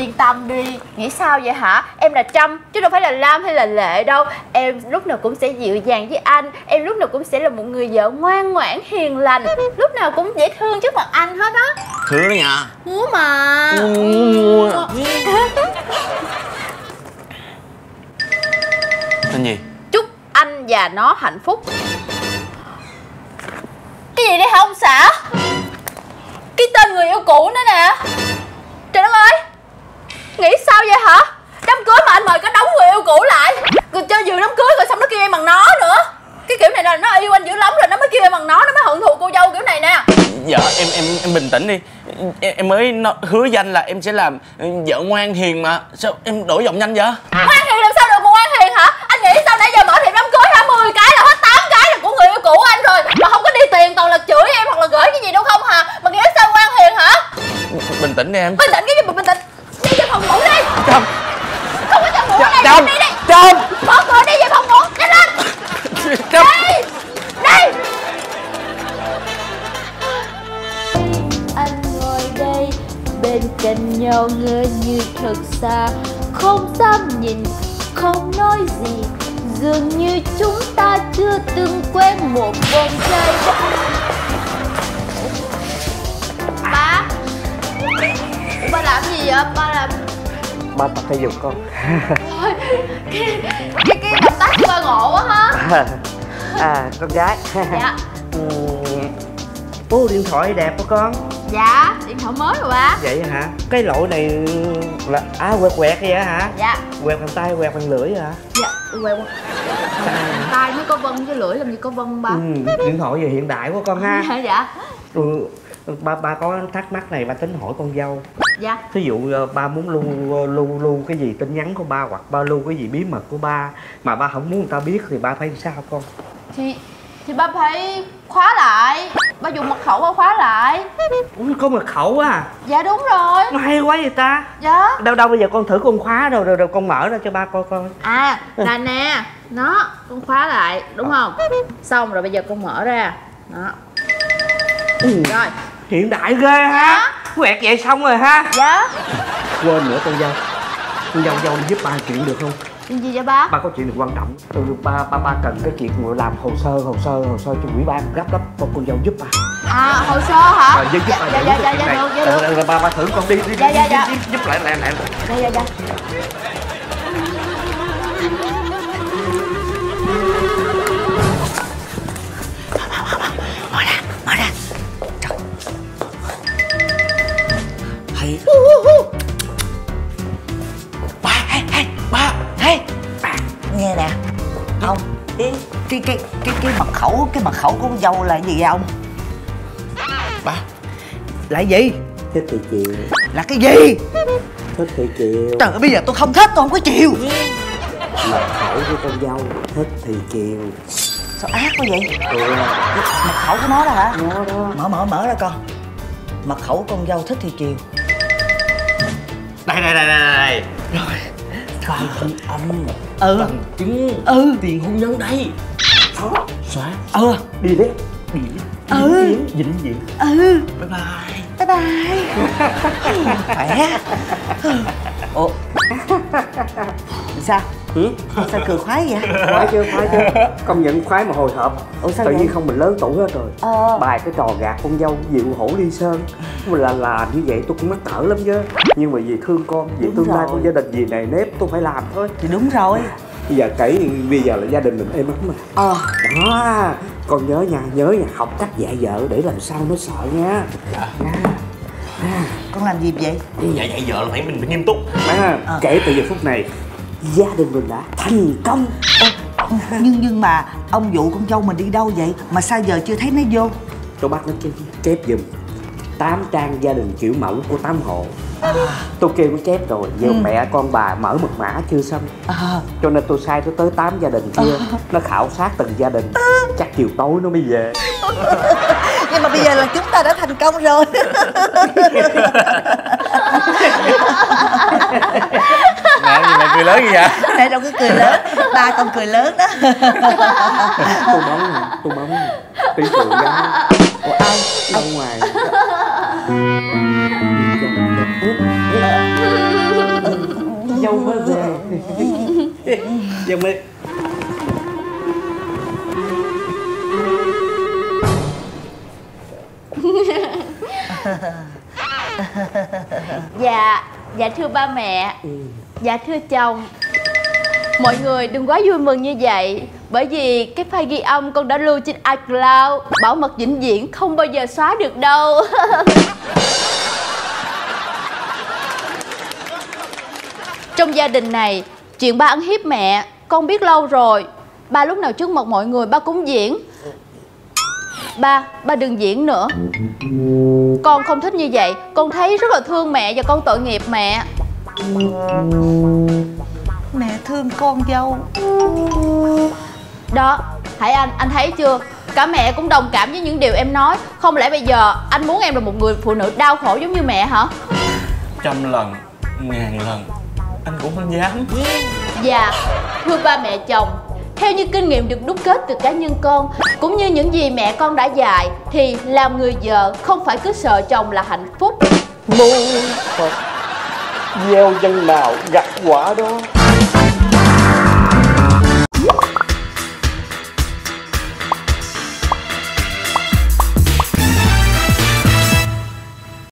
yên tâm đi. Nghĩ sao vậy hả? Em là Trâm chứ đâu phải là Lam hay là Lệ đâu. Em lúc nào cũng sẽ dịu dàng với anh. Em lúc nào cũng sẽ là một người vợ ngoan ngoãn hiền lành. Lúc nào cũng dễ thương trước mặt anh hết á. Hứa đó nha Hứa mà. Tên gì? Chúc anh và nó hạnh phúc. Cái gì đây hả ông xã? Cái tên người yêu cũ nữa nè Nghĩ sao vậy hả? Đám cưới mà anh mời cả đống người yêu cũ lại. Rồi cho vừa đám cưới rồi xong nó kêu em bằng nó nữa. Cái kiểu này là nó yêu anh dữ lắm rồi nó mới kêu em bằng nó Nó mới hận thù cô dâu kiểu này nè. Dạ em em em bình tĩnh đi. Em, em mới nó, hứa danh là em sẽ làm vợ ngoan hiền mà. Sao em đổi giọng nhanh vậy? Ngoan hiền làm sao được mà ngoan hiền hả? Anh nghĩ sao nãy giờ mở tiệm đám cưới hả 10 cái là hết 8 cái là của người yêu cũ anh rồi. Mà không có đi tiền toàn là chửi em hoặc là gửi cái gì đâu không hả? Mà nghĩ sao ngoan hiền hả? Bình tĩnh đi em. Bình tĩnh Đi về phòng ngủ đi Trâm Không có cho ngủ ở đây Trâm đi đi Trâm Mở cửa đi về phòng ngủ. Nhanh lên. Trâm Đi. Đi. Anh ngồi đây bên cạnh nhau ngỡ như thật xa. Không dám nhìn, không nói gì. Dường như chúng ta chưa từng quen một vòng tay Ba Ba làm gì vậy? Ba làm ba tập thể dục con. Thôi, cái, cái, cái động tác ba ngộ quá ha. À con gái. Dạ. Ô điện thoại đẹp quá con. Dạ, điện thoại mới rồi ba. Vậy hả? Cái lỗi này là à quẹt quẹt vậy hả? Dạ. Quẹt bằng tay quẹt bằng lưỡi hả? Dạ, quẹo tay mới có vân với lưỡi làm gì có vân ba. Ừ, điện thoại giờ hiện đại quá con ha. Dạ, dạ. Ừ, ba ba có thắc mắc này ba tính hỏi con dâu Dạ. Thí dụ ờ, ba muốn lưu lưu lưu cái gì tin nhắn của ba hoặc ba lưu cái gì bí mật của ba mà ba không muốn người ta biết thì ba phải sao con? Thì thì ba phải khóa lại. Ba dùng mật khẩu ba khóa lại. Ủa, có mật khẩu à? Dạ đúng rồi. Nó hay quá vậy ta. Dạ. Đâu đâu bây giờ con thử con khóa đâu rồi, rồi con mở ra cho ba coi coi. À, là nè Nó, con khóa lại, đúng không? Xong rồi bây giờ con mở ra. Đó. Ừ. Rồi. Hiện đại ghê ha quẹt vậy xong rồi ha. Dạ. Quên nữa con dâu. Con dâu dâu giúp ba chuyện được không? Chuyện gì vậy ba? ba có chuyện được quan trọng. Ừ, ba ba ba cần cái chuyện ngồi làm hồ sơ hồ sơ hồ sơ cho ủy ban gấp gấp. Con con dâu giúp ba. À, hồ sơ hả? Ờ, giúp giúp ba dạ, giải dạ, quyết dạ, cái dạ, chuyện được, dạ, được ba ba thử con đi đi Dạ, đi, dạ, dạ. giúp lại lại lại. Dạ, dạ, dạ cái cái cái mật khẩu cái mật khẩu của con dâu là gì vậy ông? Ba, là gì? Thích thì chịu. Là cái gì? Thích thì chịu. Trời ơi bây giờ tôi không thích tôi không có chịu. Mật khẩu của con dâu thích thì chịu. Sao ác quá vậy? Ừ. mật khẩu của nó đó hả? Đó. Mở mở mở ra con mật khẩu của con dâu thích thì chiều đây, đây, đây, đây, đây phải Thanh âm. Ừ. Bằng chứng. Ừ. Tiền hôn nhân đây Đó, xóa ừ đi. Đấy đi Ừ. vĩnh viễn vĩnh viễn ừ. Bye bye. Bye bye. Khỏe. Ủa? Sao? Ừ? sao cười khoái vậy? Khoái chưa khoái chưa công nhận khoái mà hồi hộp. Ủa sao tự vậy? nhiên không mình lớn tuổi hết rồi. Ờ. bài cái trò gạt con dâu dịu hổ ly sơn. Mình là làm như vậy tôi cũng mắc cỡ lắm chứ. Nhưng mà vì thương con vì Đúng tương lai của gia đình vì này nếp tôi phải làm thôi. Thì đúng rồi bây giờ kể bây giờ là gia đình mình êm ấm mà ờ. Đó con nhớ nha nhớ nha học cách dạy vợ để làm sao nó sợ nha. Nha. Con làm gì vậy? Dạ, dạ, vợ là phải mình phải nghiêm túc. Má, Ờ. kể từ giờ phút này gia đình mình đã thành công. Nhưng nhưng mà ông dụ con dâu mình đi đâu vậy? Mà sao giờ chưa thấy nó vô? Tôi bắt nó chép, chép giùm. Tám trang gia đình kiểu mẫu của tám hộ tôi kêu nó chép rồi giờ Ừ. mẹ con bà mở mật mã chưa xong? Ờ cho nên tôi sai tôi tới tám gia đình kia nó khảo sát từng gia đình chắc chiều tối nó mới về. Nhưng mà bây giờ là chúng ta đã thành công rồi. Mẹ gì mẹ cười lớn như vậy? Mẹ đâu có cười lớn ba con cười lớn đó. Tôi bóng tôi bóng tí cười ra ủa ai? Ra ngoài Dân mi Dạ, dạ thưa ba mẹ. Dạ thưa chồng. Mọi người đừng quá vui mừng như vậy Bởi vì cái file ghi âm con đã lưu trên iCloud Bảo mật vĩnh viễn không bao giờ xóa được đâu Trong gia đình này Chuyện ba ăn hiếp mẹ Con biết lâu rồi. Ba lúc nào trước mặt mọi người ba cũng diễn. Ba, ba đừng diễn nữa. Con không thích như vậy. Con thấy rất là thương mẹ và con tội nghiệp mẹ. Mẹ thương con dâu. Đó, Hải Anh, anh thấy chưa? Cả mẹ cũng đồng cảm với những điều em nói. Không lẽ bây giờ anh muốn em là một người phụ nữ đau khổ giống như mẹ hả? Trăm lần ngàn lần anh cũng không dám. Dạ, thưa ba mẹ chồng Theo như kinh nghiệm được đúc kết từ cá nhân con Cũng như những gì mẹ con đã dạy Thì làm người vợ không phải cứ sợ chồng là hạnh phúc. Mô Phật Gieo dân nào gặt quả đó